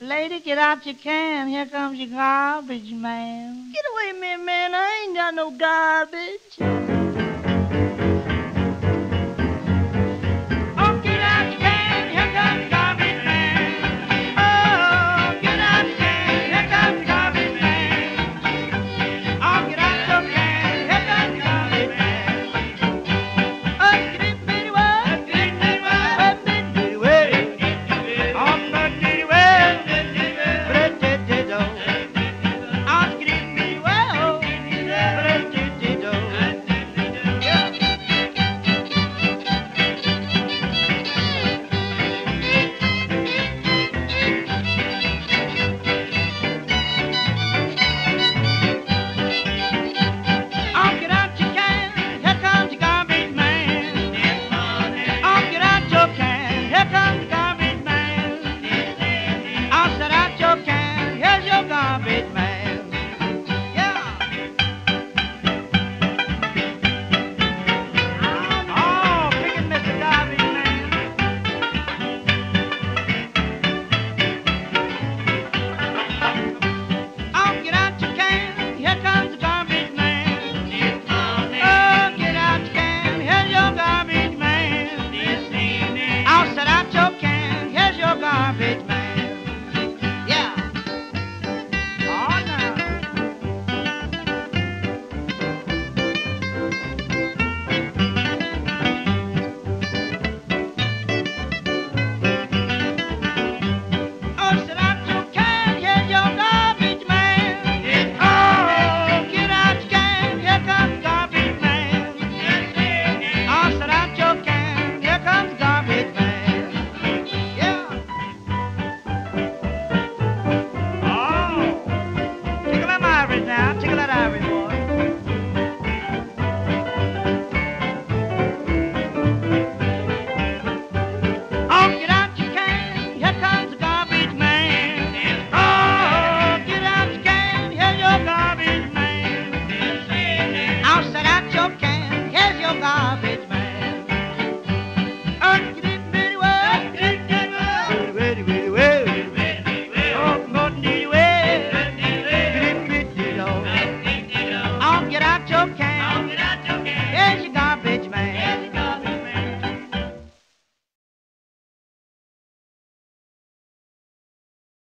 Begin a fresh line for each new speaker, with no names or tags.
Lady, get out your can. Here comes your garbage man.
Get away, man, man. I ain't got no garbage.